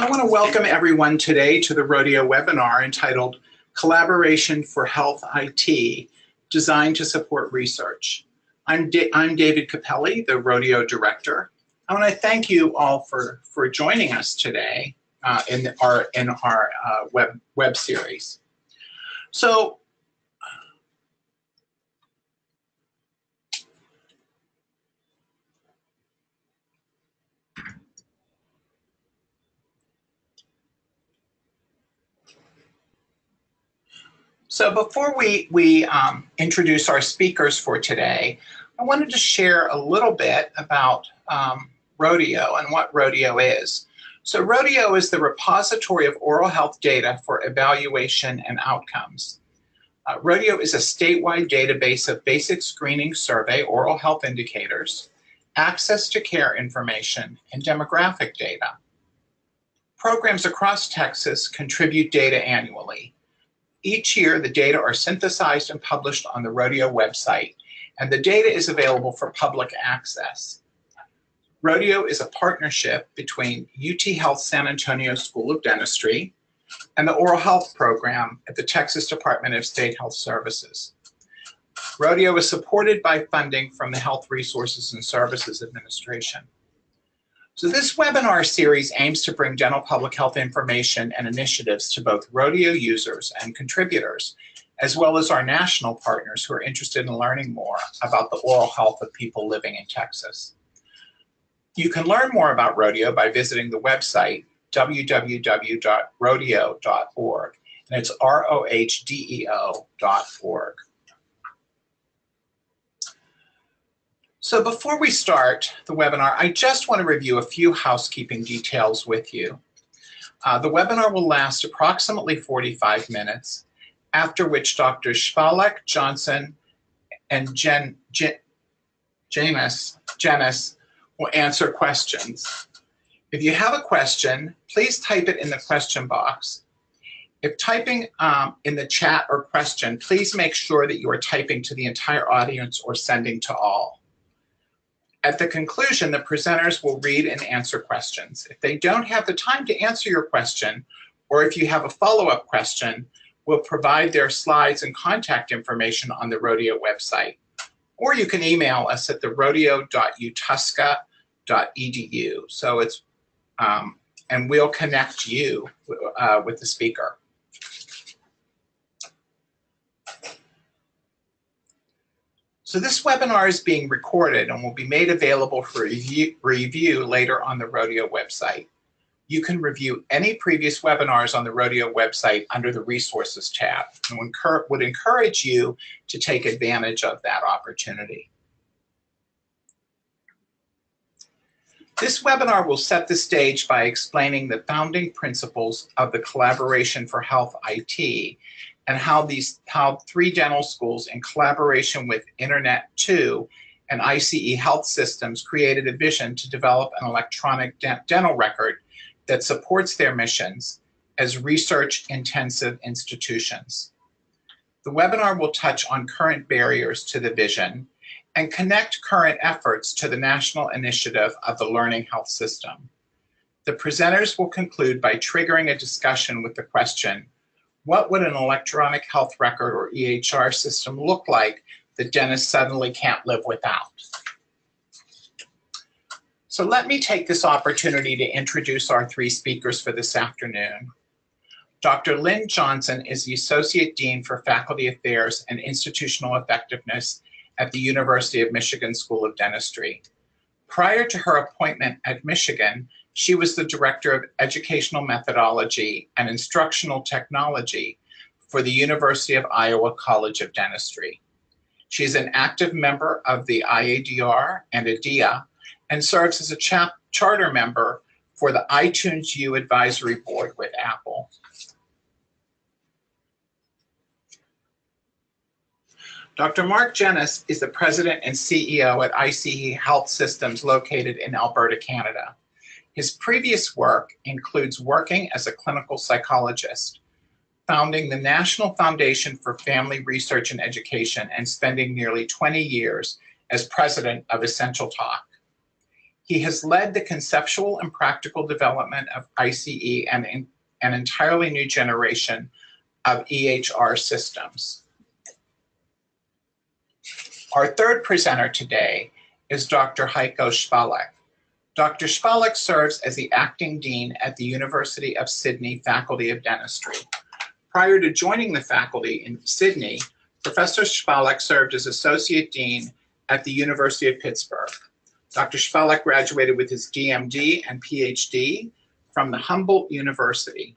I want to welcome everyone today to the ROHDEO webinar entitled Collaboration for Health IT, designed to support research. I'm, da I'm David Cappelli, the ROHDEO Director. I want to thank you all for, for joining us today uh, in our, in our uh, web, web series. So So before we, we um, introduce our speakers for today, I wanted to share a little bit about um, ROHDEO and what ROHDEO is. So ROHDEO is the repository of oral health data for evaluation and outcomes. Uh, ROHDEO is a statewide database of basic screening survey oral health indicators, access to care information, and demographic data. Programs across Texas contribute data annually, each year, the data are synthesized and published on the ROHDEO website, and the data is available for public access. ROHDEO is a partnership between UT Health San Antonio School of Dentistry and the Oral Health Program at the Texas Department of State Health Services. ROHDEO is supported by funding from the Health Resources and Services Administration. So this webinar series aims to bring dental public health information and initiatives to both ROHDEO users and contributors, as well as our national partners who are interested in learning more about the oral health of people living in Texas. You can learn more about ROHDEO by visiting the website www.rohdeo.org, and it's R-O-H-D-E-O.org. So before we start the webinar, I just want to review a few housekeeping details with you. Uh, the webinar will last approximately 45 minutes, after which Dr. Schwalek, Johnson, and Jen, Jen, Janus, will answer questions. If you have a question, please type it in the question box. If typing um, in the chat or question, please make sure that you are typing to the entire audience or sending to all. At the conclusion, the presenters will read and answer questions. If they don't have the time to answer your question, or if you have a follow-up question, we'll provide their slides and contact information on the ROHDEO website. Or you can email us at the rodeo.utusca.edu. So it's, um, and we'll connect you uh, with the speaker. So this webinar is being recorded and will be made available for review, later on the ROHDEO website. You can review any previous webinars on the ROHDEO website under the Resources tab and would encourage you to take advantage of that opportunity. This webinar will set the stage by explaining the founding principles of the Collaboration for Health IT and how these how three dental schools in collaboration with Internet 2 and ICE Health Systems created a vision to develop an electronic dental record that supports their missions as research-intensive institutions. The webinar will touch on current barriers to the vision and connect current efforts to the national initiative of the Learning Health System. The presenters will conclude by triggering a discussion with the question, what would an electronic health record or EHR system look like that dentists suddenly can't live without? So let me take this opportunity to introduce our three speakers for this afternoon. Dr. Lynn Johnson is the Associate Dean for Faculty Affairs and Institutional Effectiveness at the University of Michigan School of Dentistry. Prior to her appointment at Michigan, she was the Director of Educational Methodology and Instructional Technology for the University of Iowa College of Dentistry. She is an active member of the IADR and ADEA and serves as a charter member for the iTunes U Advisory Board with Apple. Dr. Mark Jennis is the president and CEO at ICE Health Systems located in Alberta, Canada. His previous work includes working as a clinical psychologist, founding the National Foundation for Family Research and Education, and spending nearly 20 years as president of Essential Talk. He has led the conceptual and practical development of ICE and an entirely new generation of EHR systems. Our third presenter today is Dr. Heiko Spallek. Dr. Spallek serves as the acting dean at the University of Sydney Faculty of Dentistry. Prior to joining the faculty in Sydney, Professor Spallek served as associate dean at the University of Pittsburgh. Dr. Spallek graduated with his DMD and PhD from the Humboldt University.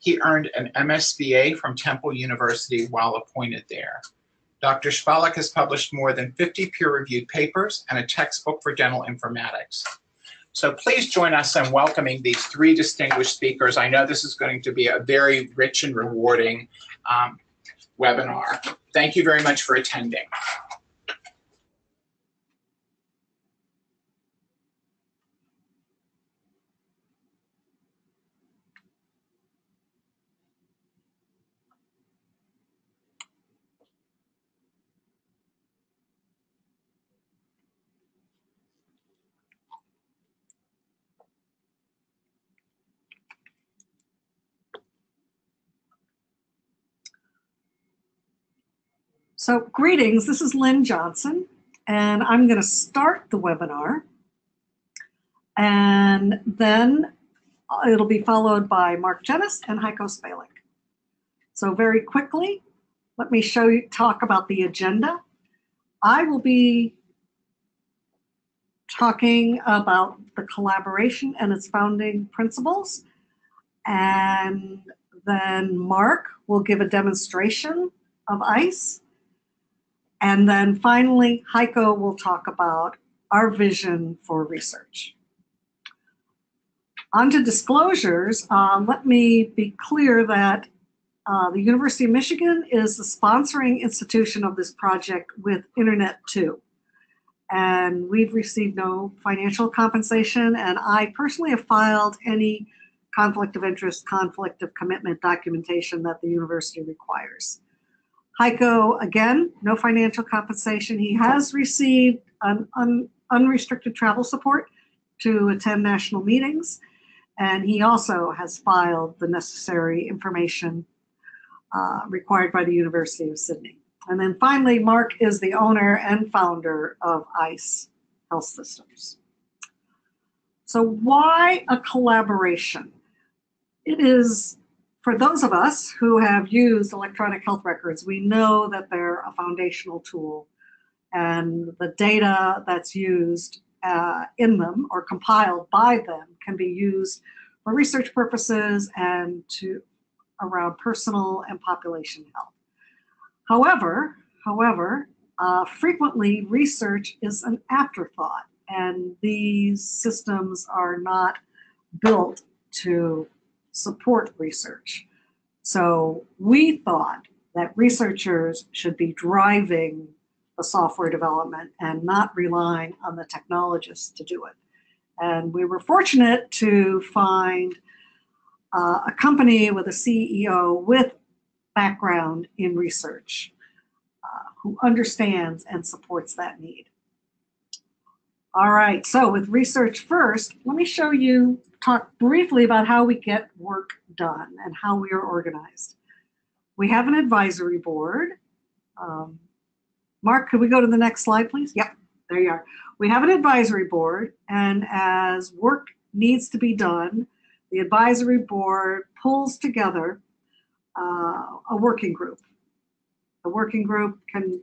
He earned an MSBA from Temple University while appointed there. Dr. Spallek has published more than 50 peer-reviewed papers and a textbook for dental informatics. So please join us in welcoming these three distinguished speakers. I know this is going to be a very rich and rewarding um, webinar. Thank you very much for attending. So greetings, this is Lynn Johnson, and I'm going to start the webinar. And then it'll be followed by Mark Jennis and Heiko Spallek. So very quickly, let me show you, talk about the agenda. I will be talking about the collaboration and its founding principles. And then Mark will give a demonstration of ICE. And then finally, Heiko will talk about our vision for research. On to disclosures, um, let me be clear that uh, the University of Michigan is the sponsoring institution of this project with Internet 2. And we've received no financial compensation, and I personally have filed any conflict of interest, conflict of commitment documentation that the university requires. Heiko, again, no financial compensation. He has received an un, unrestricted travel support to attend national meetings, and he also has filed the necessary information uh, required by the University of Sydney. And then finally, Mark is the owner and founder of ICE Health Systems. So why a collaboration? It is for those of us who have used electronic health records, we know that they're a foundational tool and the data that's used uh, in them or compiled by them can be used for research purposes and to around personal and population health. However, however, uh, frequently research is an afterthought and these systems are not built to support research. So we thought that researchers should be driving the software development and not relying on the technologists to do it. And we were fortunate to find uh, a company with a CEO with background in research uh, who understands and supports that need. All right, so with research first, let me show you talk briefly about how we get work done and how we are organized. We have an advisory board. Um, Mark, could we go to the next slide, please? Yep, there you are. We have an advisory board, and as work needs to be done, the advisory board pulls together uh, a working group. The working group can,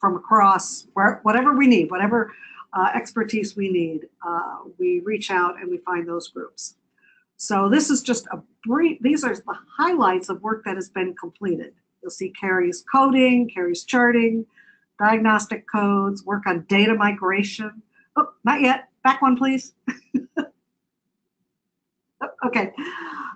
from across where, whatever we need, whatever uh, expertise we need, uh, we reach out and we find those groups. So this is just a brief, these are the highlights of work that has been completed. You'll see caries coding, caries charting, diagnostic codes, work on data migration. Oh, not yet. Back one, please. Oh, okay.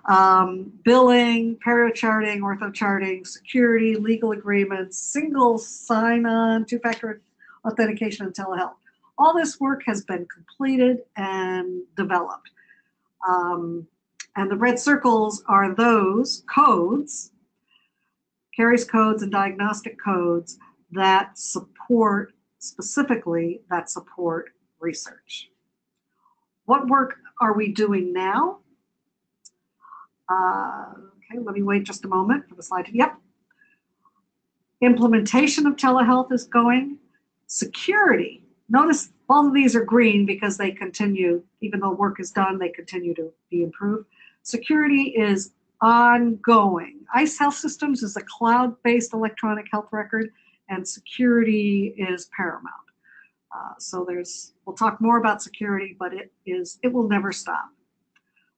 Um, billing, perio charting, ortho charting, security, legal agreements, single sign-on, two-factor authentication, and telehealth all this work has been completed and developed. Um, and the red circles are those codes, caries codes and diagnostic codes that support, specifically, that support research. what work are we doing now? Uh, okay, let me wait just a moment for the slide. Yep. Implementation of telehealth is going. Security. Notice all of these are green because they continue, even though work is done, they continue to be improved. Security is ongoing. ICE Health Systems is a cloud-based electronic health record, and security is paramount. Uh, so there's, we'll talk more about security, but it is, it will never stop.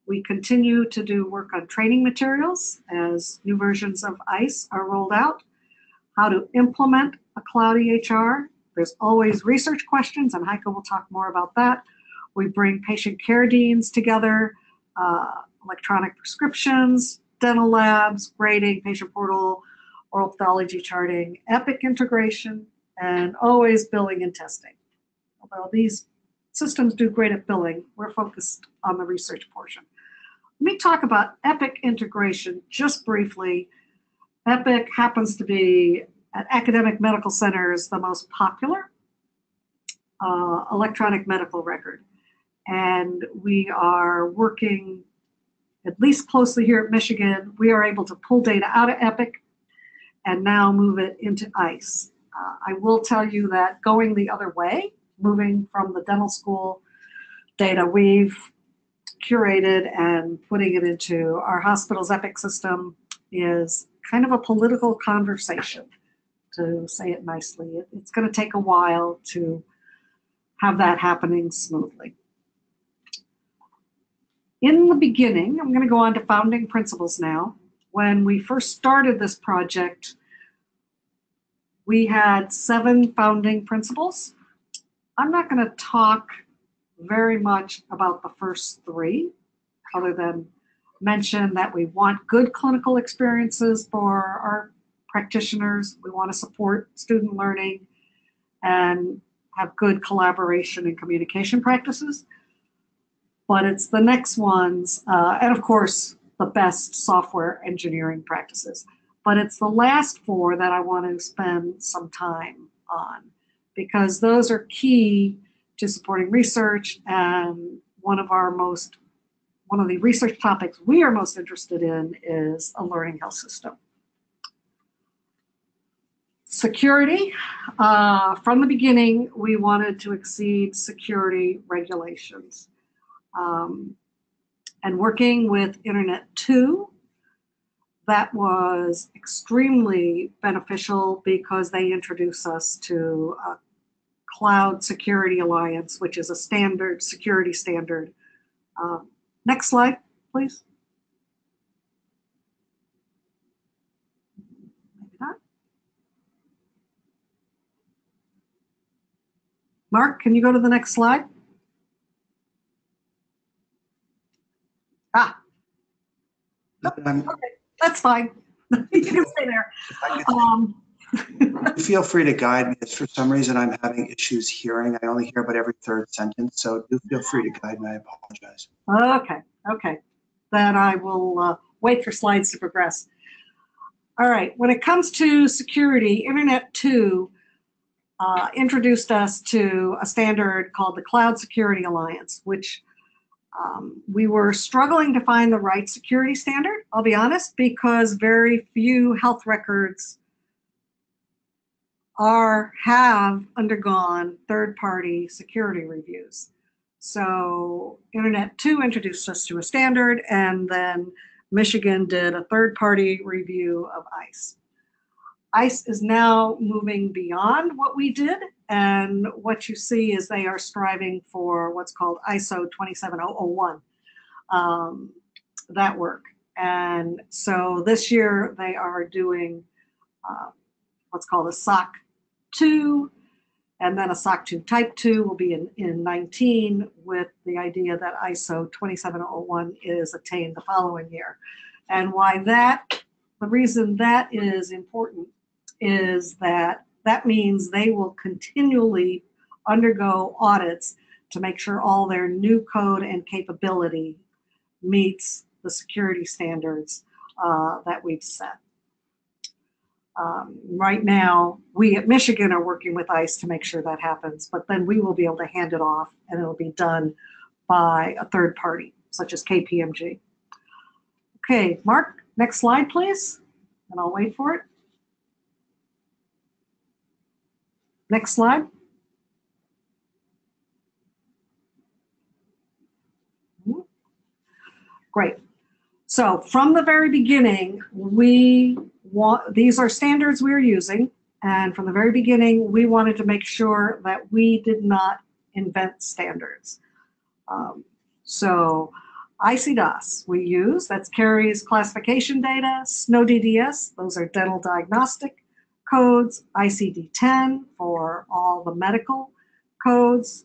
We continue to do work on training materials as new versions of ICE are rolled out. How to implement a cloud EHR. There's always research questions, and Heiko will talk more about that. We bring patient care deans together, uh, electronic prescriptions, dental labs, grading, patient portal, oral pathology charting, Epic integration, and always billing and testing. Although these systems do great at billing, we're focused on the research portion. Let me talk about Epic integration just briefly. Epic happens to be at academic medical centers the most popular uh, electronic medical record. And we are working at least closely here at Michigan. We are able to pull data out of Epic and now move it into ICE. Uh, I will tell you that going the other way, moving from the dental school data we've curated and putting it into our hospital's Epic system is kind of a political conversation, to say it nicely. It, it's going to take a while to have that happening smoothly. In the beginning, I'm going to go on to founding principles now. When we first started this project, we had seven founding principles. I'm not going to talk very much about the first three, other than mention that we want good clinical experiences for our practitioners. We want to support student learning and have good collaboration and communication practices. But it's the next ones, uh, and of course, the best software engineering practices. But it's the last four that I want to spend some time on because those are key to supporting research and one of our most one of the research topics we are most interested in is a learning health system. Security. Uh, from the beginning, we wanted to exceed security regulations. Um, and working with Internet 2, that was extremely beneficial because they introduced us to a Cloud Security Alliance, which is a standard security standard. Um, next slide, please. Mark, can you go to the next slide? Ah, Um, that's fine. you can stay there. if I could- Um, Feel free to guide me. If for some reason I'm having issues hearing, I only hear about every third sentence, so do feel free to guide me. I apologize. Okay, okay. Then I will uh, wait for slides to progress. All right, when it comes to security, Internet 2 uh, introduced us to a standard called the Cloud Security Alliance, which um, we were struggling to find the right security standard, I'll be honest, because very few health records are have undergone third-party security reviews. So Internet 2 introduced us to a standard, and then Michigan did a third-party review of ICE. ICE is now moving beyond what we did, and what you see is they are striving for what's called ISO 27001, um, that work. And so this year they are doing uh, what's called a SOC 2, and then a SOC 2 Type 2 will be in, in 19 with the idea that ISO 27001 is attained the following year. And why that, the reason that is important is that that means they will continually undergo audits to make sure all their new code and capability meets the security standards uh, that we've set. Um, right now, we at Michigan are working with ICE to make sure that happens, but then we will be able to hand it off and it'll be done by a third party, such as KPMG. Okay, Mark, next slide, please. And I'll wait for it. Next slide. Great. So from the very beginning, we want, these are standards we're using. And from the very beginning, we wanted to make sure that we did not invent standards. Um, so ICDAS we use, that's caries classification data, SNODDS, those are dental diagnostic codes, ICD-10 for all the medical codes,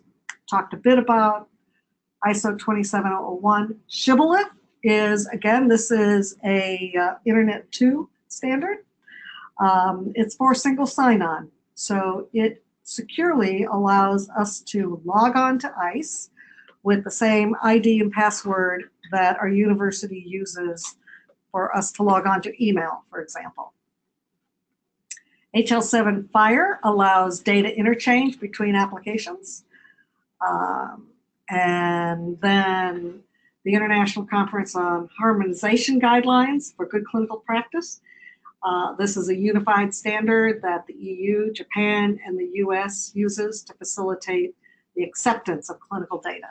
talked a bit about ISO 27001. Shibboleth is, again, this is a uh, Internet 2 standard. Um, it's for single sign-on, so it securely allows us to log on to ICE with the same ID and password that our university uses for us to log on to email, for example. HL7 FHIR allows data interchange between applications. Um, and then the International Conference on Harmonization Guidelines for Good Clinical Practice. Uh, this is a unified standard that the EU, Japan, and the US uses to facilitate the acceptance of clinical data.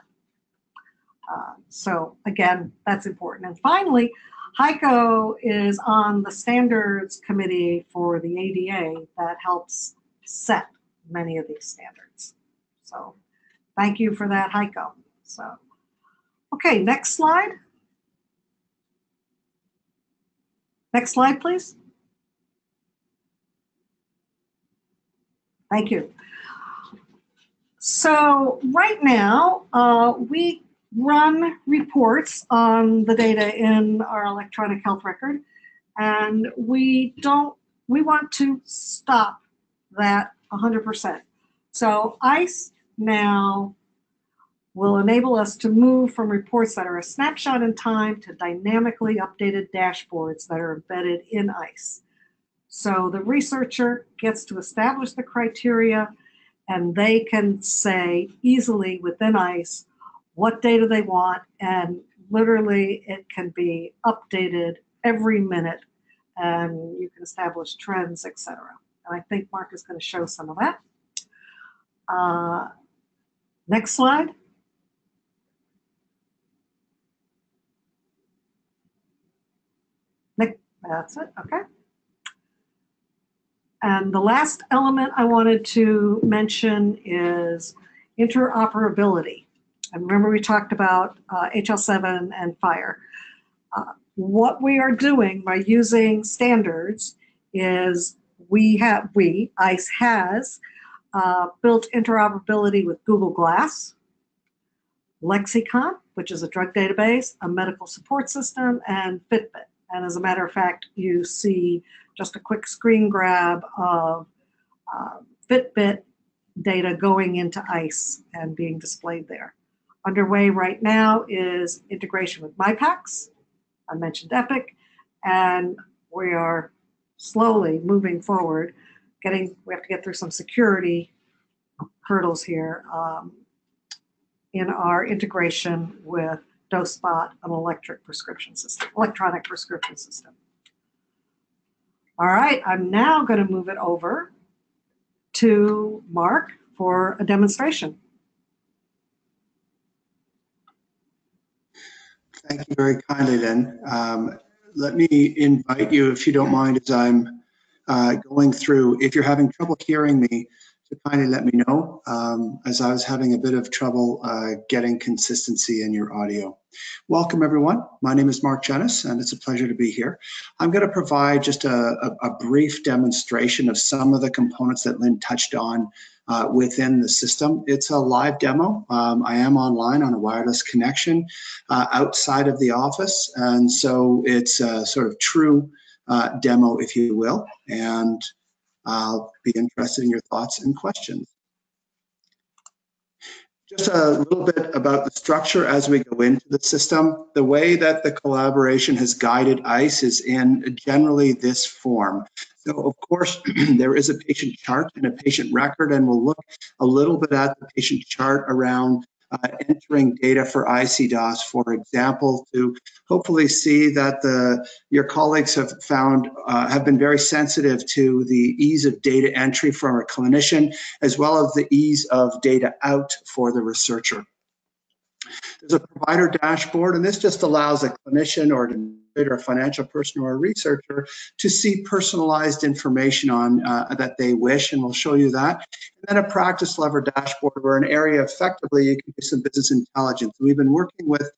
Uh, so again, that's important. And finally, Heiko is on the standards committee for the ADA that helps set many of these standards. So thank you for that, Heiko. So, okay, next slide. Next slide, please. Thank you. So right now, uh, we run reports on the data in our electronic health record, and we don't, we want to stop that 100%. So ICE now will enable us to move from reports that are a snapshot in time to dynamically updated dashboards that are embedded in ICE. So the researcher gets to establish the criteria and they can say easily within ICE what data they want and literally it can be updated every minute and you can establish trends, etc. And I think Mark is going to show some of that. Uh, next slide. That's it, okay. And the last element I wanted to mention is interoperability. And remember we talked about uh, HL7 and FHIR. Uh, what we are doing by using standards is we have, we, ICE has uh, built interoperability with Google Glass, Lexicomp, which is a drug database, a medical support system, and Fitbit. And as a matter of fact, you see just a quick screen grab of uh, Fitbit data going into ICE and being displayed there. Underway right now is integration with MiPACS. I mentioned Epic, and we are slowly moving forward. Getting, we have to get through some security hurdles here um, in our integration with DoseSpot, an electric prescription system, electronic prescription system. All right, I'm now going to move it over to Mark for a demonstration. Thank you very kindly, Lynn. Um, let me invite you, if you don't mind, as I'm uh, going through, if you're having trouble hearing me, to kindly let me know, um, as I was having a bit of trouble uh, getting consistency in your audio. Welcome, everyone. My name is Mark Jennis, and it's a pleasure to be here. I'm going to provide just a, a, a brief demonstration of some of the components that Lynn touched on uh, within the system. It's a live demo. Um, I am online on a wireless connection uh, outside of the office, and so it's a sort of true uh, demo, if you will. And I'll be interested in your thoughts and questions. Just a little bit about the structure as we go into the system. The way that the collaboration has guided ICE is in generally this form. So of course, there is a patient chart and a patient record, and we'll look a little bit at the patient chart around uh, entering data for ICDAS, for example, to hopefully see that the your colleagues have found uh, have been very sensitive to the ease of data entry from a clinician, as well as the ease of data out for the researcher. There's a provider dashboard, and this just allows a clinician or or a financial person or a researcher to see personalized information on uh, that they wish, and we'll show you that. And then a practice lever dashboard where an area effectively you can do some business intelligence. We've been working with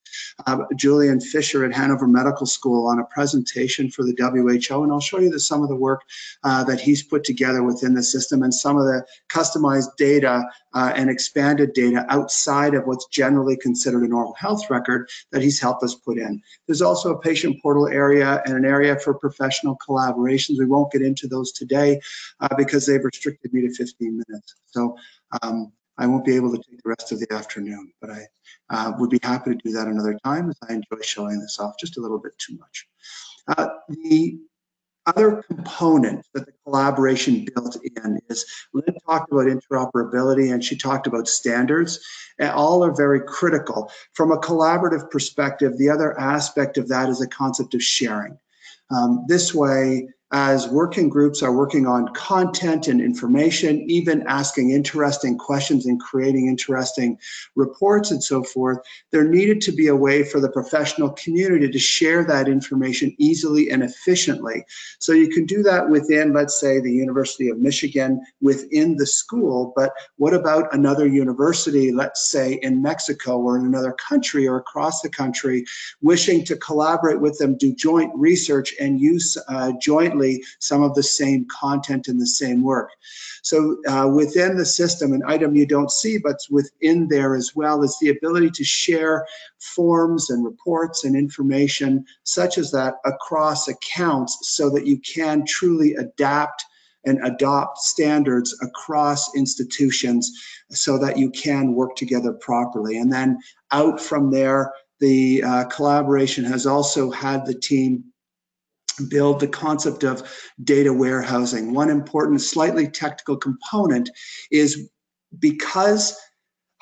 uh, Julian Fisher at Hannover Medical School on a presentation for the WHO, and I'll show you the, some of the work uh, that he's put together within the system and some of the customized data uh, and expanded data outside of what's generally considered a normal health record that he's helped us put in. There's also a patient portal area and an area for professional collaborations. We won't get into those today uh, because they've restricted me to 15 minutes. So um, I won't be able to take the rest of the afternoon, but I uh, would be happy to do that another time as I enjoy showing this off just a little bit too much. Uh, the other component that the collaboration built in is Lynn talked about interoperability and she talked about standards. And all are very critical. From a collaborative perspective, the other aspect of that is a concept of sharing. Um, this way, as working groups are working on content and information, even asking interesting questions and creating interesting reports and so forth, there needed to be a way for the professional community to share that information easily and efficiently. So you can do that within, let's say, the University of Michigan within the school, but what about another university, let's say in Mexico or in another country or across the country, wishing to collaborate with them, do joint research and use uh, jointly some of the same content and the same work. So uh, within the system, an item you don't see, but within there as well, is the ability to share forms and reports and information such as that across accounts so that you can truly adapt and adopt standards across institutions so that you can work together properly. And then out from there, the uh, collaboration has also had the team build the concept of data warehousing. One important, slightly technical component is because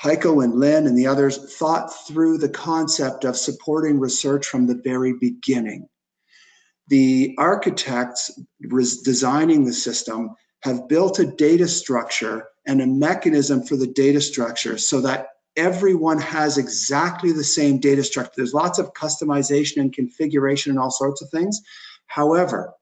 Heiko and Lynn and the others thought through the concept of supporting research from the very beginning. The architects designing the system have built a data structure and a mechanism for the data structure so that everyone has exactly the same data structure. There's lots of customization and configuration and all sorts of things, However,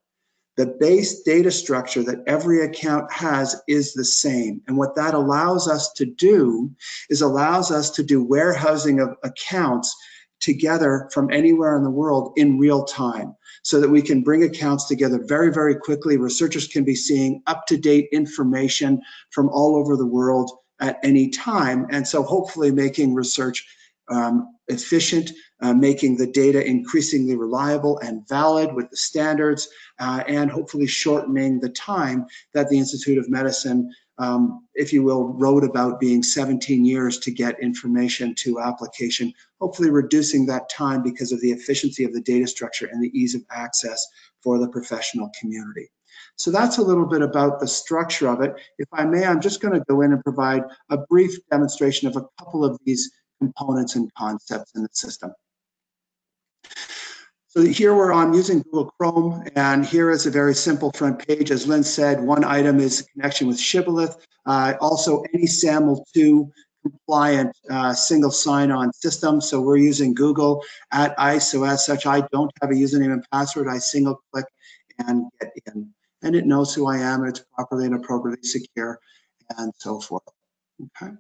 the base data structure that every account has is the same. And what that allows us to do is allows us to do warehousing of accounts together from anywhere in the world in real time so that we can bring accounts together very, very quickly. Researchers can be seeing up-to-date information from all over the world at any time. And so hopefully making research um, efficient, uh, making the data increasingly reliable and valid with the standards, uh, and hopefully shortening the time that the Institute of Medicine, um, if you will, wrote about being 17 years to get information to application, hopefully reducing that time because of the efficiency of the data structure and the ease of access for the professional community. So that's a little bit about the structure of it. If I may, I'm just going to go in and provide a brief demonstration of a couple of these components and concepts in the system. So here we're on using Google Chrome, and here is a very simple front page. As Lynn said, one item is connection with Shibboleth. Uh, also, any SAML2 compliant uh, single sign-on system. So we're using Google at ICE. So as such, I don't have a username and password. I single click and get in. And it knows who I am, and it's properly and appropriately secure, and so forth. Okay.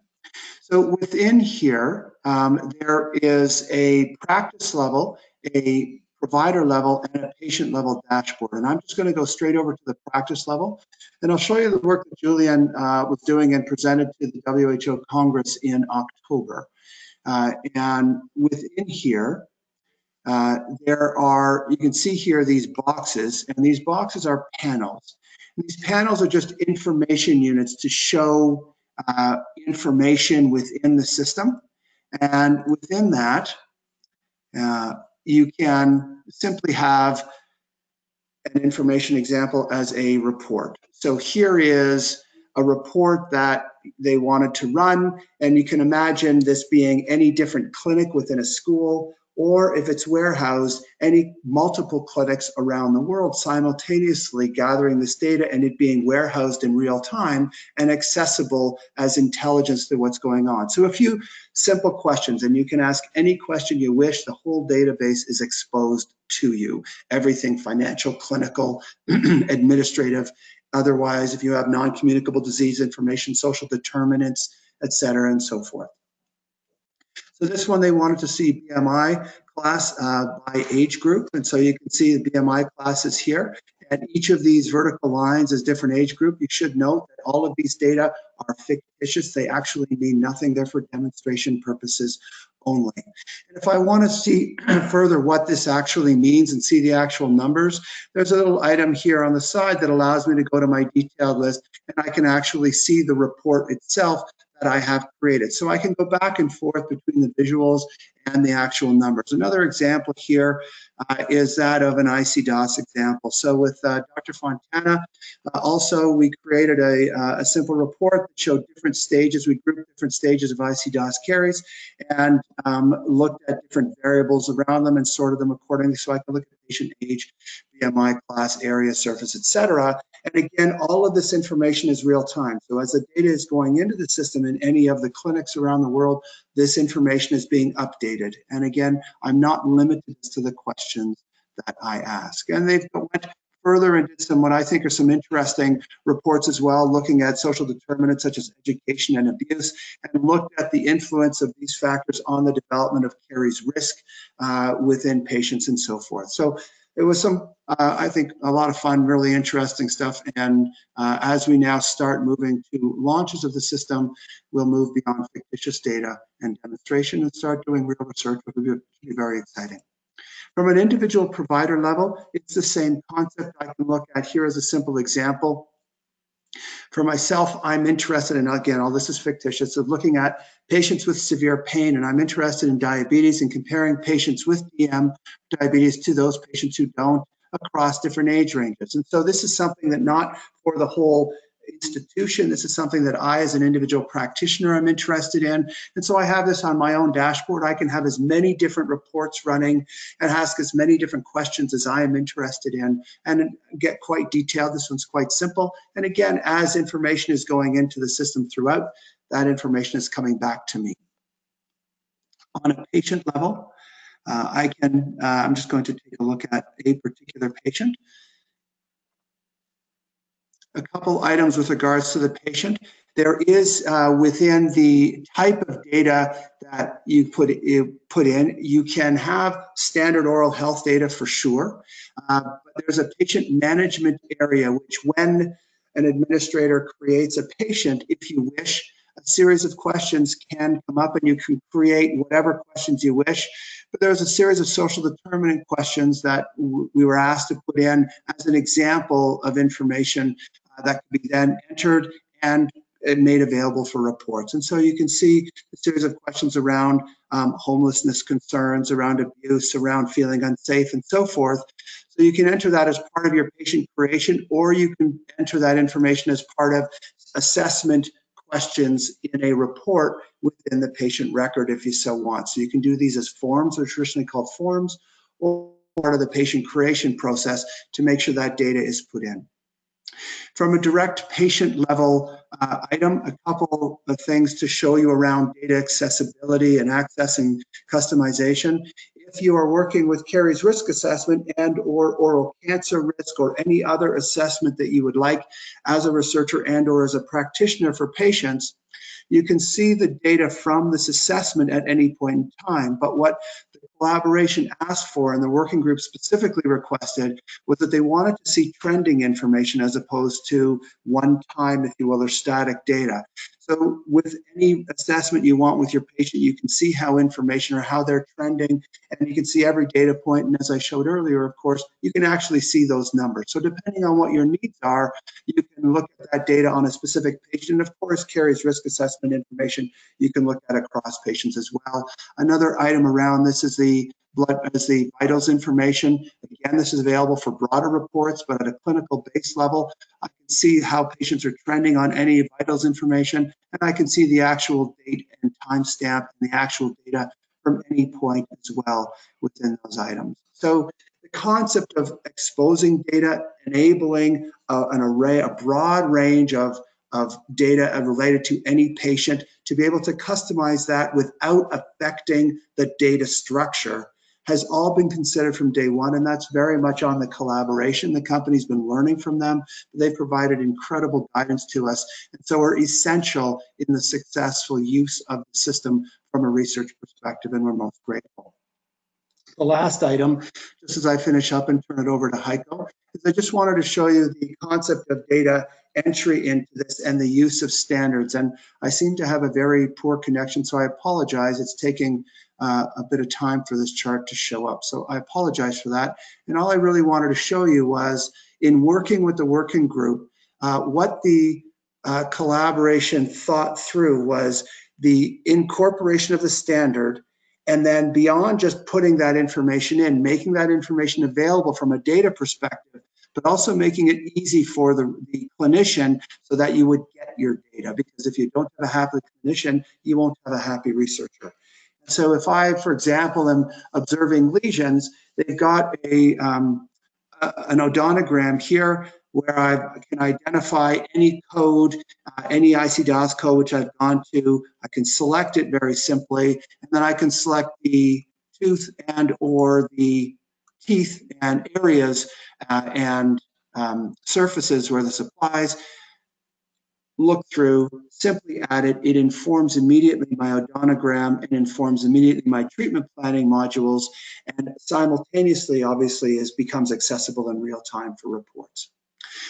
So within here, um, there is a practice level, a provider level, and a patient level dashboard. And I'm just going to go straight over to the practice level. And I'll show you the work that Julian uh, was doing and presented to the WHO Congress in October. Uh, and within here, uh, there are, you can see here these boxes, and these boxes are panels. And these panels are just information units to show uh, information within the system. And within that, uh, you can simply have an information example as a report. So here is a report that they wanted to run. And you can imagine this being any different clinic within a school or if it's warehoused, any multiple clinics around the world simultaneously gathering this data and it being warehoused in real time and accessible as intelligence to what's going on. So a few simple questions, and you can ask any question you wish. The whole database is exposed to you. Everything financial, clinical, administrative, otherwise, if you have non-communicable disease information, social determinants, et cetera, and so forth. So this one, they wanted to see BMI class uh, by age group. And so you can see the BMI classes here. And each of these vertical lines is different age group. You should note that all of these data are fictitious. They actually mean nothing. They're for demonstration purposes only. And if I want to see further what this actually means and see the actual numbers, there's a little item here on the side that allows me to go to my detailed list and I can actually see the report itself that I have created. So I can go back and forth between the visuals and the actual numbers. Another example here uh, is that of an ICDAS example. So with uh, Dr. Fontana, uh, also we created a, uh, a, simple report that showed different stages. We grouped different stages of ICDAS caries and um, looked at different variables around them and sorted them accordingly. So I can look at patient age, BMI class, area, surface, etc. And again, all of this information is real time. So as the data is going into the system in any of the clinics around the world, this information is being updated. And again, I'm not limited to the questions that I ask. And they've went further and did some what I think are some interesting reports as well, looking at social determinants such as education and abuse, and looked at the influence of these factors on the development of caries risk uh, within patients and so forth. So it was some, uh, I think, a lot of fun, really interesting stuff. And uh, as we now start moving to launches of the system, we'll move beyond fictitious data and demonstration and start doing real research, which will be very exciting. From an individual provider level, it's the same concept I can look at here as a simple example. For myself, I'm interested in, again, all this is fictitious, of looking at patients with severe pain, and I'm interested in diabetes and comparing patients with DM diabetes to those patients who don't across different age ranges. And so this is something that not for the whole institution. This is something that I, as an individual practitioner, I'm interested in. And so I have this on my own dashboard. I can have as many different reports running and ask as many different questions as I am interested in and get quite detailed. This one's quite simple. And again, as information is going into the system throughout, that information is coming back to me. On a patient level, uh, I can, uh, I'm just going to take a look at a particular patient a couple items with regards to the patient. There is uh, within the type of data that you put you put in, you can have standard oral health data for sure. Uh, but there's a patient management area which, when an administrator creates a patient, if you wish, series of questions can come up and you can create whatever questions you wish. But there's a series of social determinant questions that we were asked to put in as an example of information uh, that could be then entered and made available for reports. And so you can see a series of questions around um, homelessness concerns, around abuse, around feeling unsafe, and so forth. So you can enter that as part of your patient creation, or you can enter that information as part of assessment questions in a report within the patient record if you so want. So you can do these as forms, they're traditionally called forms, or part of the patient creation process to make sure that data is put in. From a direct patient level uh, item, a couple of things to show you around data accessibility and access and customization. If you are working with caries risk assessment and or oral cancer risk or any other assessment that you would like as a researcher and or as a practitioner for patients, you can see the data from this assessment at any point in time. But what the collaboration asked for and the working group specifically requested was that they wanted to see trending information as opposed to one time, if you will, or static data. So with any assessment you want with your patient, you can see how information or how they're trending, and you can see every data point. And as I showed earlier, of course, you can actually see those numbers. So depending on what your needs are, you can and look at that data on a specific patient. And of course, caries risk assessment information you can look at across patients as well. Another item around this is the blood is the vitals information. Again, this is available for broader reports, but at a clinical base level, I can see how patients are trending on any vitals information, and I can see the actual date and timestamp and the actual data from any point as well within those items. So concept of exposing data, enabling uh, an array, a broad range of, of data related to any patient to be able to customize that without affecting the data structure has all been considered from day one, and that's very much on the collaboration. The company's been learning from them. They've provided incredible guidance to us, and so are essential in the successful use of the system from a research perspective, and we're most grateful. The last item, just as I finish up and turn it over to Heiko, is I just wanted to show you the concept of data entry into this and the use of standards. And I seem to have a very poor connection, so I apologize. It's taking uh, a bit of time for this chart to show up. So I apologize for that. And all I really wanted to show you was in working with the working group, uh, what the uh, collaboration thought through was the incorporation of the standard and then beyond just putting that information in, making that information available from a data perspective, but also making it easy for the, the clinician so that you would get your data. Because if you don't have a happy clinician, you won't have a happy researcher. So if I, for example, am observing lesions, they've got a, um, an odontogram here where I can identify any code, uh, any ICDAS code which I've gone to. I can select it very simply, and then I can select the tooth and or the teeth and areas uh, and um, surfaces where this applies look through, simply add it. It informs immediately my odontogram and informs immediately my treatment planning modules, and simultaneously, obviously, is becomes accessible in real time for reports.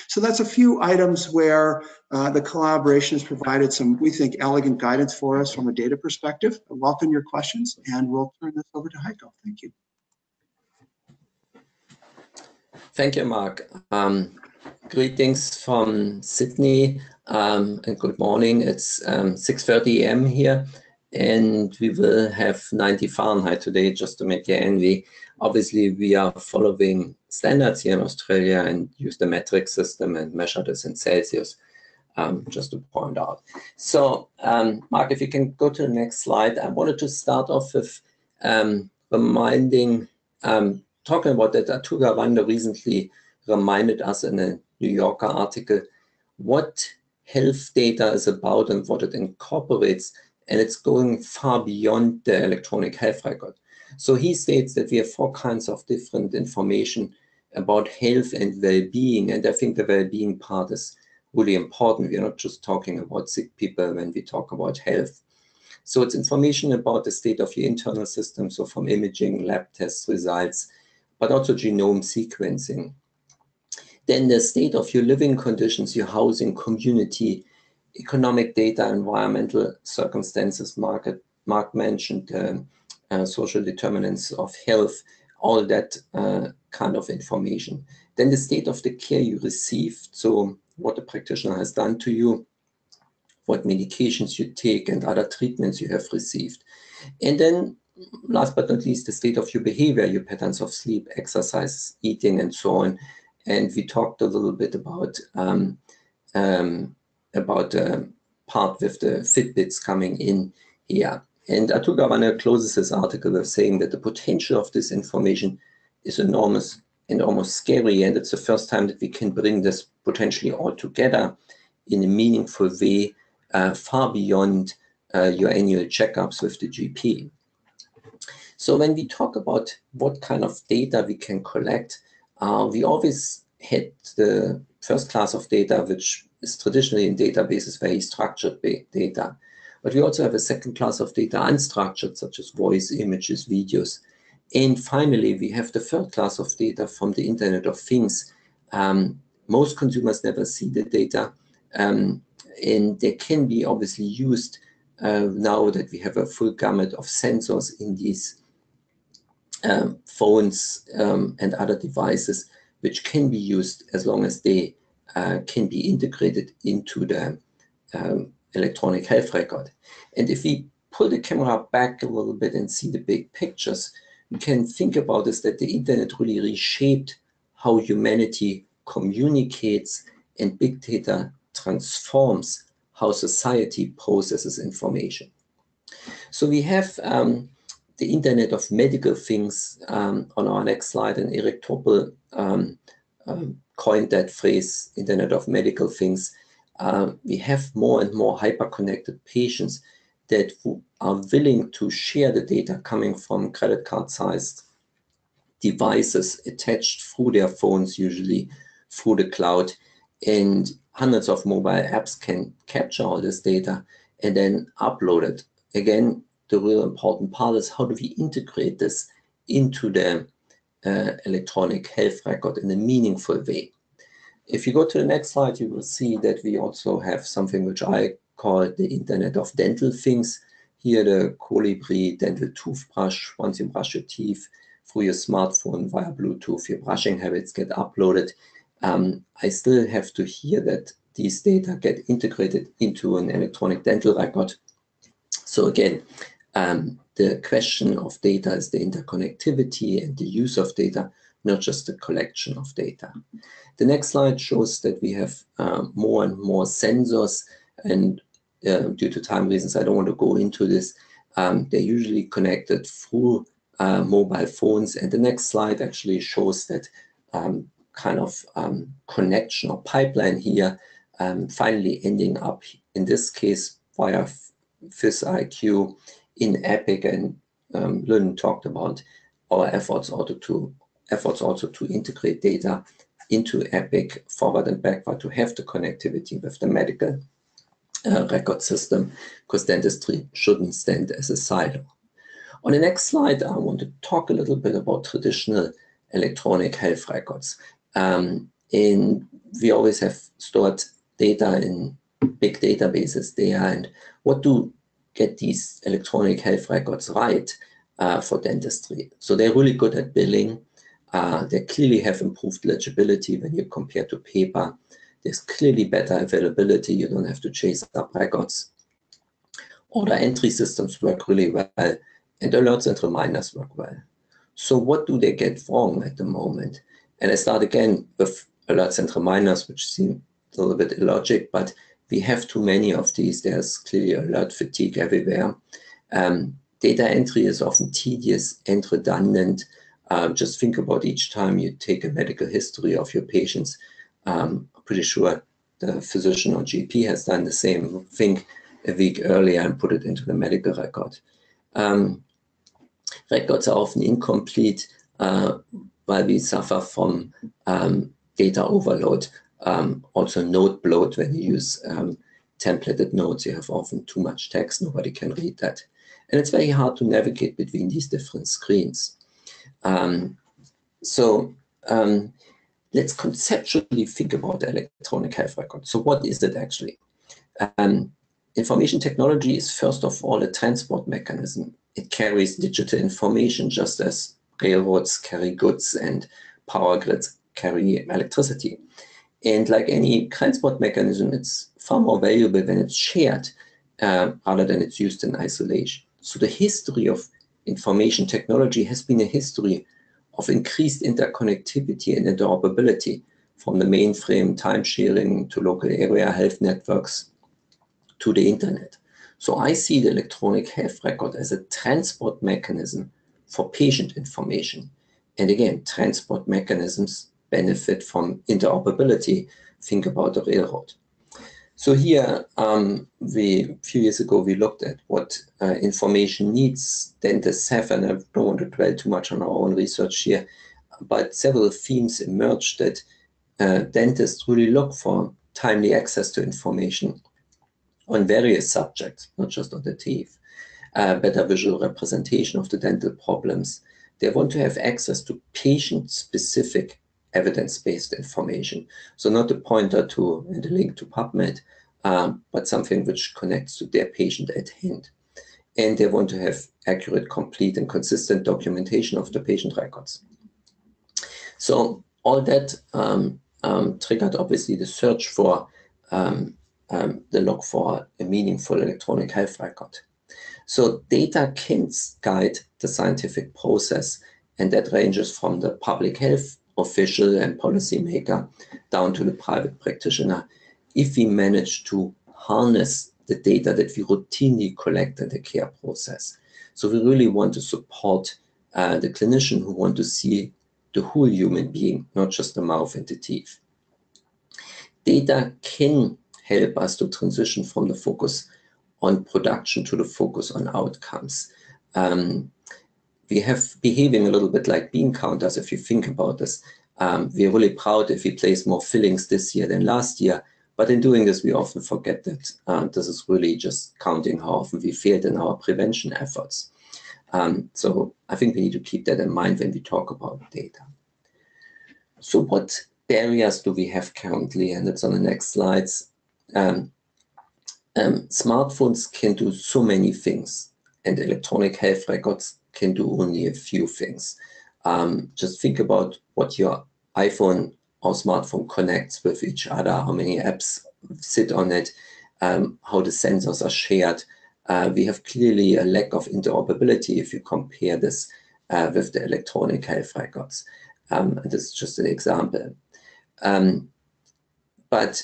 So that's a few items where uh, the collaboration has provided some, we think, elegant guidance for us from a data perspective. I welcome your questions, and we'll turn this over to Heiko. Thank you. Thank you, Mark. Um, greetings from Sydney um, and good morning. It's um, 6.30 a.m. here and we will have 90 Fahrenheit today just to make you envy. Obviously, we are following standards here in Australia and use the metric system and measure this in Celsius, um, just to point out. So, um, Mark, if you can go to the next slide, I wanted to start off with um, reminding, um, talking about that Atul Gawande recently reminded us in a New Yorker article what health data is about and what it incorporates, and it's going far beyond the electronic health record. So he states that we have four kinds of different information about health and well-being, and I think the well-being part is really important. We're not just talking about sick people when we talk about health. So it's information about the state of your internal system, so from imaging, lab test results, but also genome sequencing then the state of your living conditions, your housing, community, economic data, environmental circumstances, market, Mark mentioned, uh, uh, social determinants of health, all that uh, kind of information. Then the state of the care you received, so what the practitioner has done to you, what medications you take and other treatments you have received. And then last but not least, the state of your behavior, your patterns of sleep, exercise, eating, and so on and we talked a little bit about um, um, about the part with the Fitbits coming in here. And Atul Gawande closes his article with saying that the potential of this information is enormous and almost scary, and it's the first time that we can bring this potentially all together in a meaningful way, uh, far beyond uh, your annual checkups with the GP. So when we talk about what kind of data we can collect, uh, we always had the first class of data, which is traditionally in databases very structured data. But we also have a second class of data, unstructured, such as voice, images, videos. And finally, we have the third class of data from the Internet of Things. Um, most consumers never see the data, um, and they can be obviously used uh, now that we have a full gamut of sensors in these um, phones um, and other devices, which can be used as long as they uh, can be integrated into the um, electronic health record. And if we pull the camera back a little bit and see the big pictures, we can think about this that the internet really reshaped how humanity communicates and big data transforms how society processes information. So we have um, the Internet of Medical Things um, on our next slide, and Eric Topol um, um, coined that phrase, Internet of Medical Things. Uh, we have more and more hyper-connected patients that are willing to share the data coming from credit card-sized devices attached through their phones, usually through the cloud. And hundreds of mobile apps can capture all this data and then upload it. Again, the real important part is how do we integrate this into the uh, electronic health record in a meaningful way. If you go to the next slide, you will see that we also have something which I call the Internet of Dental Things. Here, the Kolibree dental toothbrush, once you brush your teeth through your smartphone via Bluetooth, your brushing habits get uploaded. Um, I still have to hear that these data get integrated into an electronic dental record. So again, um, the question of data is the interconnectivity and the use of data, not just a collection of data. The next slide shows that we have uh, more and more sensors and uh, due to time reasons, I don't want to go into this. Um, they're usually connected through uh, mobile phones. And the next slide actually shows that um, kind of um, connection or pipeline here, um, finally ending up, in this case, via FIS-IQ in Epic. And Lynn talked about our efforts also to efforts also to integrate data into Epic forward and backward to have the connectivity with the medical uh, record system because dentistry shouldn't stand as a silo. On the next slide, I want to talk a little bit about traditional electronic health records. Um, in, we always have stored data in big databases there and what do get these electronic health records right uh, for dentistry. So they're really good at billing. Uh, they clearly have improved legibility when you compare to paper. There's clearly better availability. You don't have to chase up records. Order entry systems work really well and alerts and reminders work well. So what do they get wrong at the moment? And I start again with alerts and reminders, which seem a little bit illogic, but we have too many of these. There's clearly alert fatigue everywhere. Um, data entry is often tedious and redundant. Uh, just think about each time you take a medical history of your patients. Um, I'm pretty sure the physician or GP has done the same thing a week earlier and put it into the medical record. Um, records are often incomplete uh, while we suffer from um, data overload. Um, also note bloat when you use um, templated notes, you have often too much text, nobody can read that. And it's very hard to navigate between these different screens. Um, so um, let's conceptually think about electronic health record. So what is it actually? Um, information technology is first of all a transport mechanism it carries digital information just as railroads carry goods and power grids carry electricity. And like any transport mechanism, it's far more valuable when it's shared uh, rather than it's used in isolation. So the history of information technology has been a history of increased interconnectivity and interoperability from the mainframe time sharing to local area health networks to the internet. So I see the electronic health record as a transport mechanism for patient information. And again, transport mechanisms benefit from interoperability. Think about the railroad. So here, um, we, a few years ago, we looked at what uh, information needs dentists have, and I don't want to dwell too much on our own research here, but several themes emerged that uh, dentists really look for timely access to information on various subjects, not just on the teeth, uh, better visual representation of the dental problems. They want to have access to patient-specific evidence-based information. So not a pointer to and a link to PubMed, um, but something which connects to their patient at hand. And they want to have accurate, complete, and consistent documentation of the patient records. So all that um, um, triggered obviously the search for um, um, the log for a meaningful electronic health record. So data can guide the scientific process, and that ranges from the public health official and policymaker down to the private practitioner. If we manage to harness the data that we routinely collect in the care process. So we really want to support uh, the clinician who want to see the whole human being, not just the mouth and the teeth. Data can help us to transition from the focus on production to the focus on outcomes. Um, we have behaving a little bit like bean counters if you think about this. Um, we're really proud if we place more fillings this year than last year, but in doing this, we often forget that uh, this is really just counting how often we failed in our prevention efforts. Um, so I think we need to keep that in mind when we talk about data. So what barriers do we have currently? And it's on the next slides. Um, um, smartphones can do so many things and electronic health records can do only a few things. Um, just think about what your iPhone or smartphone connects with each other, how many apps sit on it, um, how the sensors are shared. Uh, we have clearly a lack of interoperability if you compare this uh, with the electronic health records. Um, this is just an example. Um, but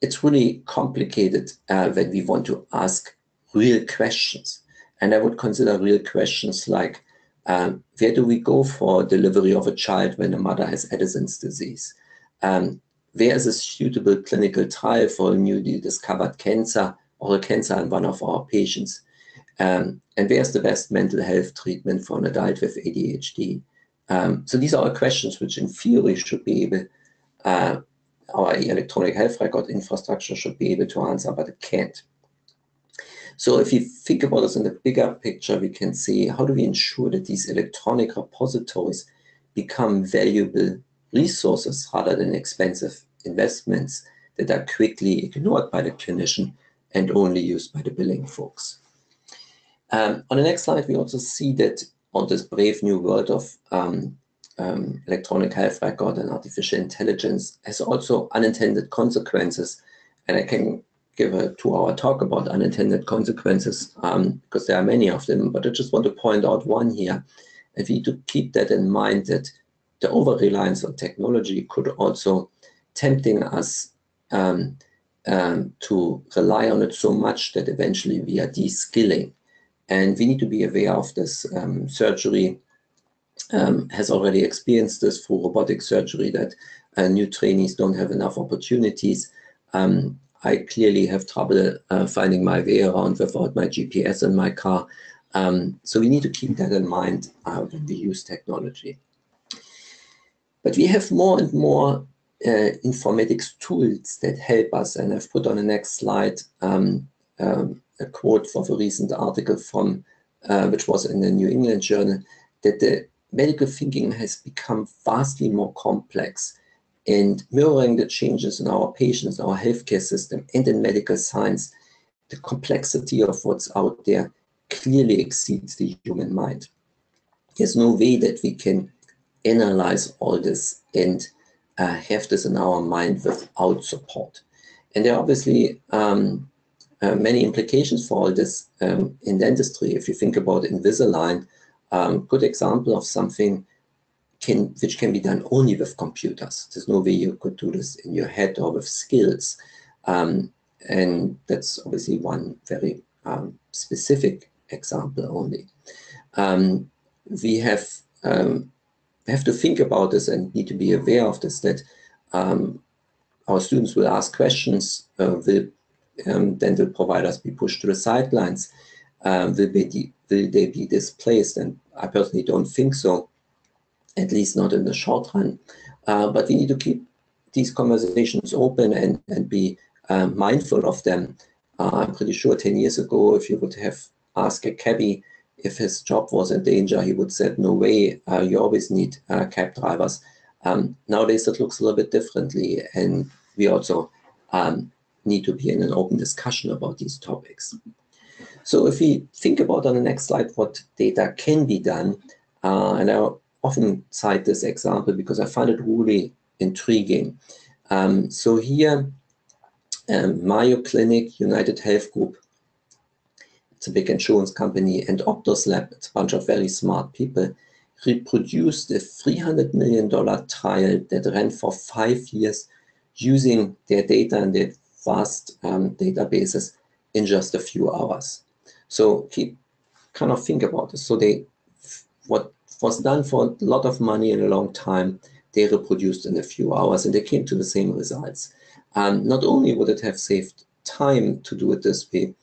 it's really complicated uh, when we want to ask real questions. And I would consider real questions like, um, where do we go for delivery of a child when a mother has Addison's disease? Um, where is a suitable clinical trial for a newly discovered cancer or a cancer in one of our patients? Um, and where's the best mental health treatment for an adult with ADHD? Um, so these are questions which in theory should be able uh, our electronic health record infrastructure should be able to answer, but it can't. So if you think about this in the bigger picture, we can see how do we ensure that these electronic repositories become valuable resources rather than expensive investments that are quickly ignored by the clinician and only used by the billing folks. Um, on the next slide, we also see that on this brave new world of um, um, electronic health record and artificial intelligence has also unintended consequences. And I can give a two-hour talk about unintended consequences um, because there are many of them, but I just want to point out one here. And we need to keep that in mind that the over-reliance on technology could also tempting us um, um, to rely on it so much that eventually we are de-skilling. And we need to be aware of this um, surgery um, has already experienced this through robotic surgery that uh, new trainees don't have enough opportunities. Um, I clearly have trouble uh, finding my way around without my GPS in my car. Um, so we need to keep that in mind uh, when we use technology. But we have more and more uh, informatics tools that help us. And I've put on the next slide um, um, a quote from a recent article from, uh, which was in the New England Journal, that the medical thinking has become vastly more complex and mirroring the changes in our patients, our healthcare system, and in medical science, the complexity of what's out there clearly exceeds the human mind. There's no way that we can analyze all this and uh, have this in our mind without support. And there are obviously um, uh, many implications for all this um, in dentistry. If you think about Invisalign, um, good example of something can, which can be done only with computers. There's no way you could do this in your head or with skills. Um, and that's obviously one very um, specific example only. Um, we have um, have to think about this and need to be aware of this, that um, our students will ask questions, uh, will um, dental providers be pushed to the sidelines, uh, will, be will they be displaced? And I personally don't think so, at least not in the short run. Uh, but we need to keep these conversations open and, and be uh, mindful of them. Uh, I'm pretty sure 10 years ago, if you would have asked a cabbie if his job was in danger, he would said, no way, uh, you always need uh, cab drivers. Um, nowadays, it looks a little bit differently, and we also um, need to be in an open discussion about these topics. So if we think about on the next slide what data can be done, uh, and I often cite this example because I find it really intriguing. Um, so here, um, Mayo Clinic, United Health Group, it's a big insurance company, and Optum Lab, it's a bunch of very smart people, reproduced a $300 million trial that ran for five years using their data and their vast um, databases in just a few hours. So keep kind of think about this. So they, what was done for a lot of money in a long time, they reproduced in a few hours and they came to the same results. Um, not only would it have saved time to do it this way,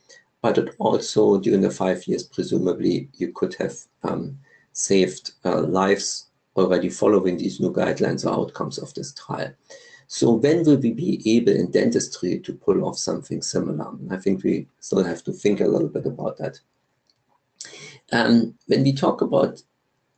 but it also during the five years, presumably you could have um, saved uh, lives already following these new guidelines or outcomes of this trial. So when will we be able in dentistry to pull off something similar? I think we still have to think a little bit about that. Um, when we talk about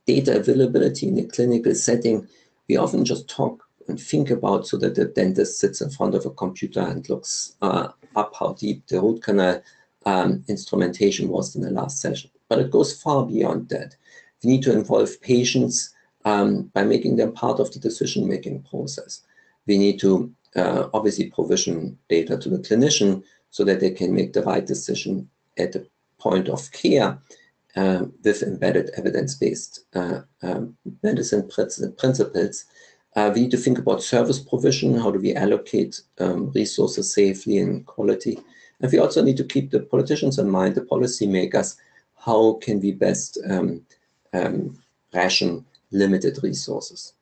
data availability in a clinical setting, we often just talk and think about so that the dentist sits in front of a computer and looks uh, up how deep the root canal um, instrumentation was in the last session. But it goes far beyond that. We need to involve patients um, by making them part of the decision-making process. We need to uh, obviously provision data to the clinician so that they can make the right decision at the point of care with embedded evidence-based uh, um, medicine principles. Uh, we need to think about service provision. How do we allocate um, resources safely and quality? And we also need to keep the politicians in mind, the policymakers. How can we best um, um, ration limited resources?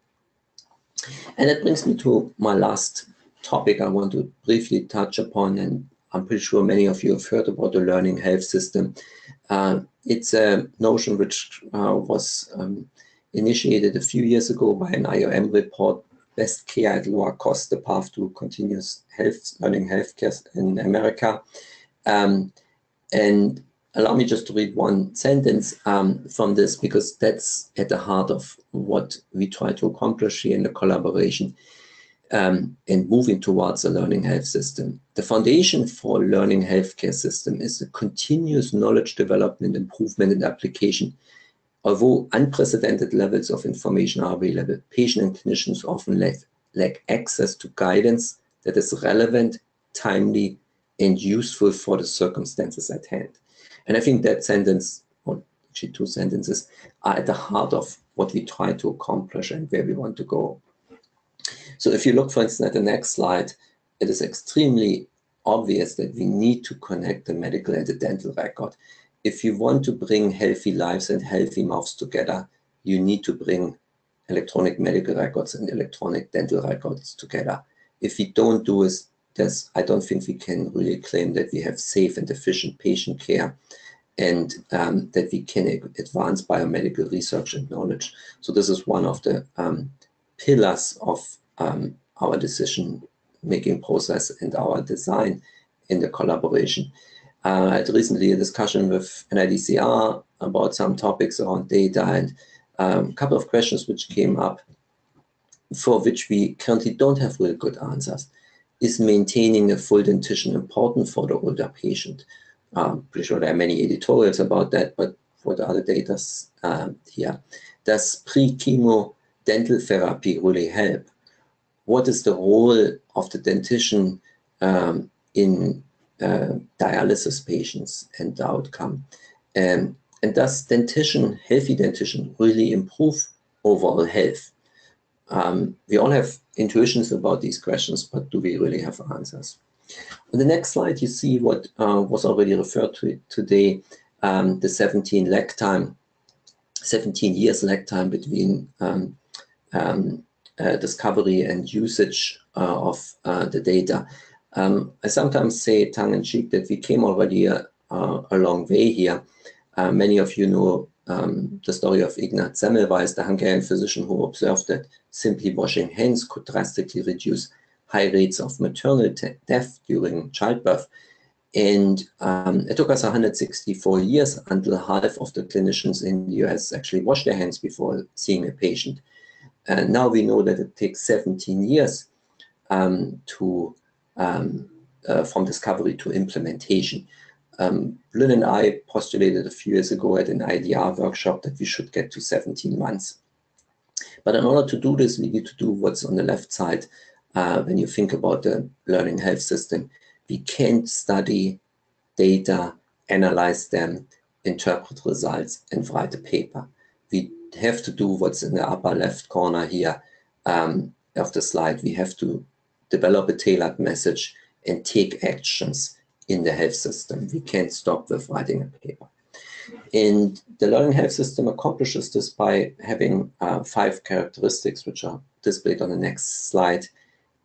And that brings me to my last topic I want to briefly touch upon, and I'm pretty sure many of you have heard about the learning health system. Uh, it's a notion which uh, was um, initiated a few years ago by an IOM report, Best Care at Lower Cost, the Path to Continuous Health, Learning Healthcare in America. Um, and allow me just to read one sentence um, from this because that's at the heart of what we try to accomplish here in the collaboration um, and moving towards a learning health system. The foundation for a learning healthcare system is a continuous knowledge development, improvement, and application. Although unprecedented levels of information are available, patients and clinicians often lack, lack access to guidance that is relevant, timely, and useful for the circumstances at hand. And I think that sentence, or actually two sentences, are at the heart of what we try to accomplish and where we want to go. So if you look, for instance, at the next slide, it is extremely obvious that we need to connect the medical and the dental record. If you want to bring healthy lives and healthy mouths together, you need to bring electronic medical records and electronic dental records together. If we don't do this, I don't think we can really claim that we have safe and efficient patient care and um, that we can advance biomedical research and knowledge. So this is one of the um, pillars of um, our decision making process and our design in the collaboration. Uh, I had recently a discussion with NIDCR about some topics around data and um, a couple of questions which came up for which we currently don't have really good answers. Is maintaining a full dentition important for the older patient? I'm pretty sure there are many editorials about that, but what are the data um, here? Does pre-chemo dental therapy really help? What is the role of the dentition um, in uh, dialysis patients and the outcome? Um, and does dentition, healthy dentition, really improve overall health? Um, we all have intuitions about these questions, but do we really have answers? On the next slide, you see what uh, was already referred to today, um, the 17 lag time, 17 years lag time between um, um, discovery and usage uh, of uh, the data. Um, I sometimes say tongue-in-cheek that we came already a, a long way here. Uh, many of you know um, the story of Ignaz Semmelweis, the Hungarian physician who observed that simply washing hands could drastically reduce high rates of maternal death during childbirth. And um, it took us 164 years until half of the clinicians in the US actually wash their hands before seeing a patient. And now we know that it takes 17 years um, to um, uh, from discovery to implementation. Um, Lynn and I postulated a few years ago at an IDR workshop that we should get to 17 months. But in order to do this, we need to do what's on the left side uh, when you think about the learning health system. We can't study data, analyze them, interpret results, and write a paper. We have to do what's in the upper left corner here um, of the slide. We have to develop a tailored message and take actions in the health system. We can't stop with writing a paper. And the learning health system accomplishes this by having uh, five characteristics, which are displayed on the next slide.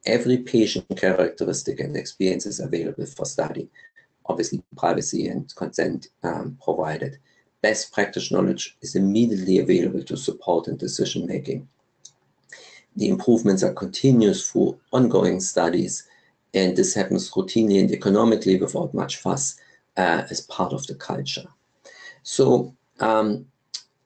Every patient characteristic and experience is available for study. Obviously, privacy and consent um, provided. Best practice knowledge is immediately available to support in decision making. The improvements are continuous through ongoing studies, and this happens routinely and economically without much fuss uh, as part of the culture. So um,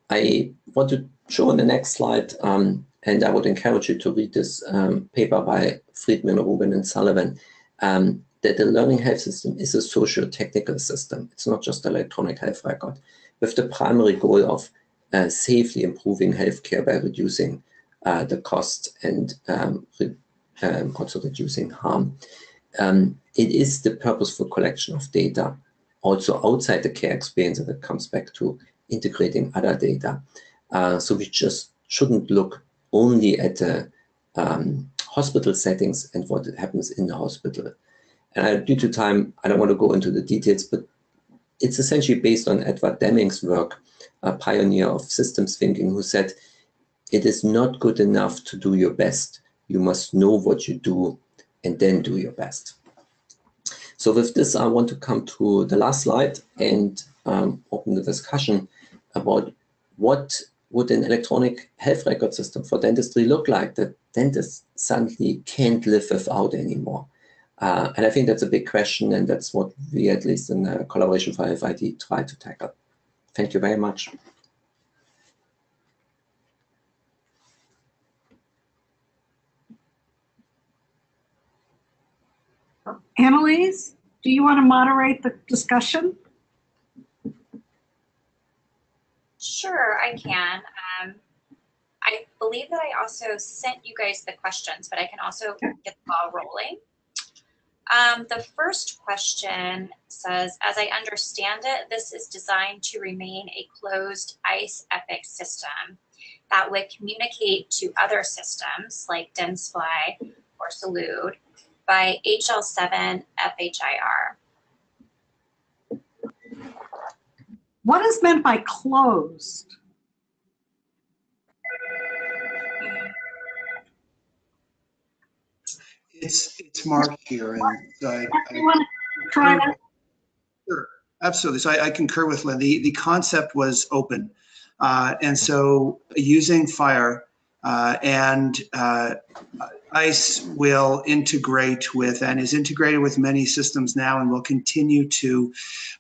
I want to show on the next slide, um, and I would encourage you to read this um, paper by Friedman, Rubin, and Sullivan, um, that the learning health system is a socio-technical system. It's not just an electronic health record, with the primary goal of uh, safely improving healthcare by reducing uh, the cost and um, re um, also reducing harm. it is the purposeful collection of data also outside the care experience that comes back to integrating other data. Uh, so we just shouldn't look only at the um, hospital settings and what happens in the hospital. And due to time, I don't want to go into the details, but it's essentially based on Edward Deming's work, a pioneer of systems thinking, who said, it is not good enough to do your best. You must know what you do and then do your best. So with this, I want to come to the last slide and um, open the discussion about what would an electronic health record system for dentistry look like that dentists suddenly can't live without anymore. Uh, and I think that's a big question, and that's what we, at least in the collaboration for FID, try to tackle. Thank you very much. Annalise, do you want to moderate the discussion? Sure, I can. Um, I believe that I also sent you guys the questions, but I can also get the ball rolling. Um, the first question says, as I understand it, this is designed to remain a closed ICE EPIC system that would communicate to other systems like Dentsply or Salud by HL7 FHIR. What is meant by closed? It's, it's marked here and I. To try that? Sure, absolutely. So I, I concur with Lynn. The, the concept was open. Uh, and so using FHIR uh, and uh, ICE will integrate with and is integrated with many systems now and will continue to.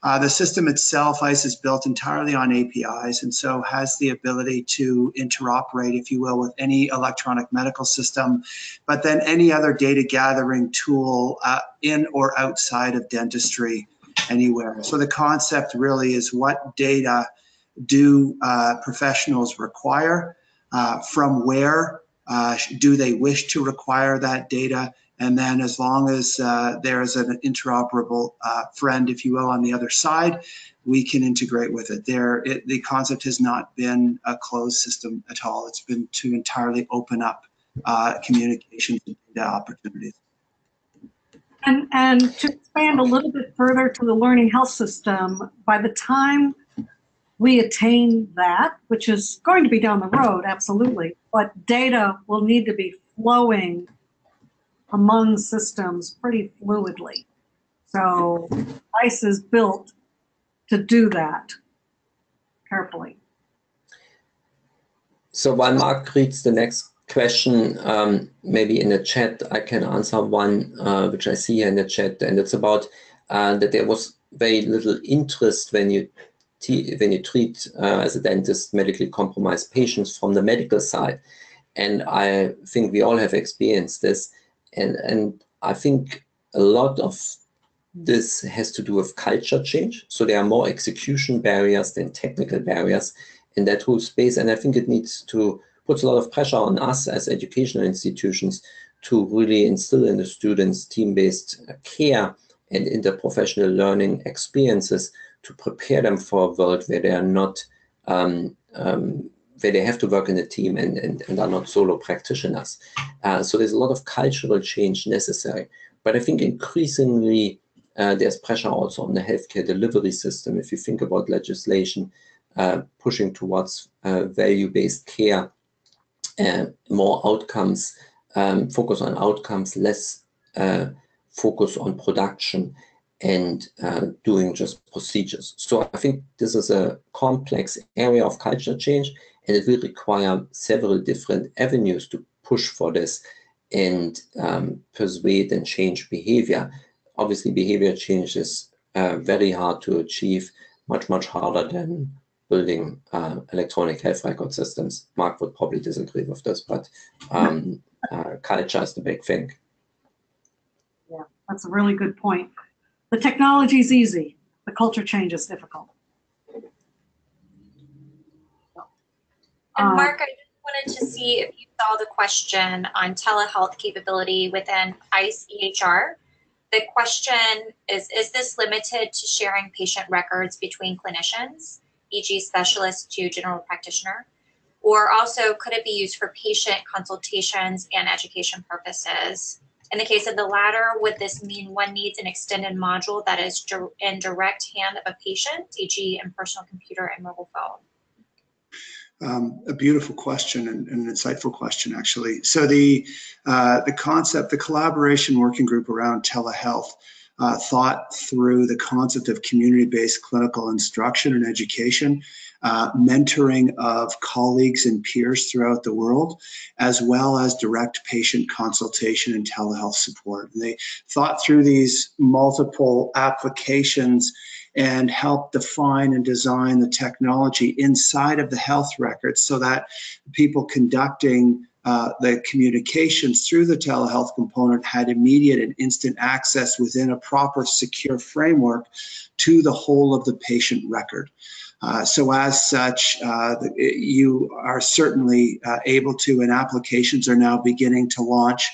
Uh, the system itself, ICE, is built entirely on APIs and so has the ability to interoperate, if you will, with any electronic medical system, but then any other data gathering tool uh, in or outside of dentistry anywhere. So the concept really is what data do uh, professionals require, uh, from where uh, do they wish to require that data? And then as long as uh, there's an interoperable friend, if you will, on the other side, we can integrate with it. There, it, the concept has not been a closed system at all. It's been to entirely open up uh, communication data opportunities. And, and to expand a little bit further to the learning health system, by the time we attain that, which is going to be down the road, absolutely, but data will need to be flowing among systems pretty fluidly. So ICE is built to do that carefully. So while Mark reads the next question, um, maybe in the chat, I can answer one uh, which I see in the chat, and it's about uh, that there was very little interest when you when you treat uh, as a dentist medically compromised patients from the medical side. And I think we all have experienced this. And, and I think a lot of this has to do with culture change. So there are more execution barriers than technical barriers in that whole space. And I think it needs to put a lot of pressure on us as educational institutions to really instill in the students team-based care and interprofessional learning experiences to prepare them for a world where they are not um, um, where they have to work in a team and, and, and are not solo practitioners. Uh, so there's a lot of cultural change necessary. But I think increasingly uh, there's pressure also on the healthcare delivery system. If you think about legislation uh, pushing towards uh, value-based care, and more outcomes, um, focus on outcomes, less uh, focus on production and uh, doing just procedures. So I think this is a complex area of culture change and it will require several different avenues to push for this and um, persuade and change behavior. Obviously, behavior change is uh, very hard to achieve, much, much harder than building uh, electronic health record systems. Mark would probably disagree with this, but um, uh, culture is the big thing. Yeah, that's a really good point. The technology is easy. The culture change is difficult. And Um, Mark, I just wanted to see if you saw the question on telehealth capability within ICE EHR. The question is, is this limited to sharing patient records between clinicians, e.g. specialist to general practitioner? Or also could it be used for patient consultations and education purposes? In the case of the latter, would this mean one needs an extended module that is in direct hand of a patient, e.g. in personal computer and mobile phone? Um, a beautiful question and, and an insightful question, actually. So the uh, the concept, the collaboration working group around telehealth uh, thought through the concept of community-based clinical instruction and education, uh, mentoring of colleagues and peers throughout the world, as well as direct patient consultation and telehealth support. And they thought through these multiple applications and help define and design the technology inside of the health records so that people conducting uh, the communications through the telehealth component had immediate and instant access within a proper secure framework to the whole of the patient record. Uh, so as such, uh, you are certainly uh, able to, and applications are now beginning to launch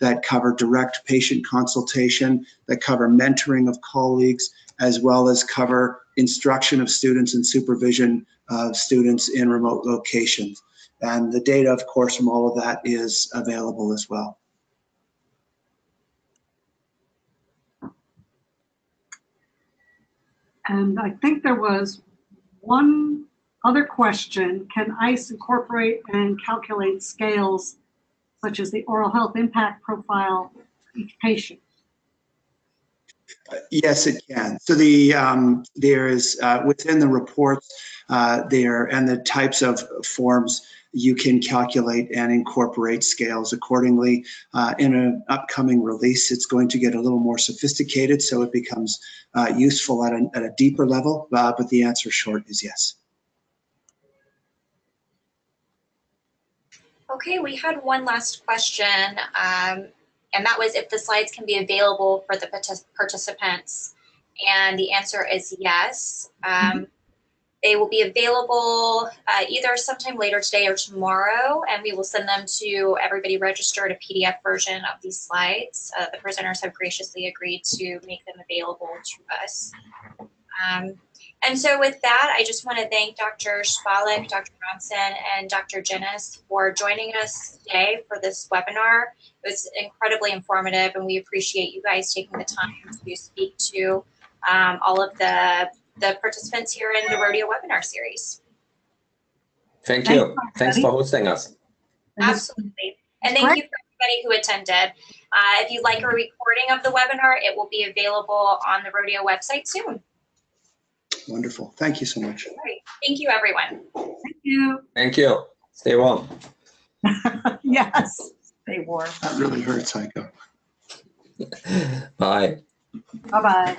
that cover direct patient consultation, that cover mentoring of colleagues, as well as cover instruction of students and supervision of students in remote locations. And the data, of course, from all of that is available as well. And I think there was one other question. Can ICE incorporate and calculate scales such as the oral health impact profile of each patient? Yes, it can. So the um, there is uh, within the reports uh, there and the types of forms you can calculate and incorporate scales accordingly. Uh, in an upcoming release, it's going to get a little more sophisticated, so it becomes uh, useful at a, at a deeper level. Uh, but the answer short is yes. Okay, we had one last question. Um, and that was if the slides can be available for the partic- participants. And the answer is yes. Um, they will be available uh, either sometime later today or tomorrow, and we will send them to everybody registered a PDF version of these slides. Uh, the presenters have graciously agreed to make them available to us. Um, and so with that, I just want to thank Dr. Spallek, Dr. Johnson, and Dr. Jennis for joining us today for this webinar. It was incredibly informative, and we appreciate you guys taking the time to speak to um, all of the, the participants here in the ROHDEO webinar series. Thank you. Thanks for hosting us. Absolutely. And thank you for everybody who attended. Uh, if you'd like a recording of the webinar, it will be available on the ROHDEO website soon. Wonderful. Thank you so much. All right. Thank you, everyone. Thank you. Thank you. Stay warm. yes. Stay warm. That really hurts, Heiko. Bye. Bye bye.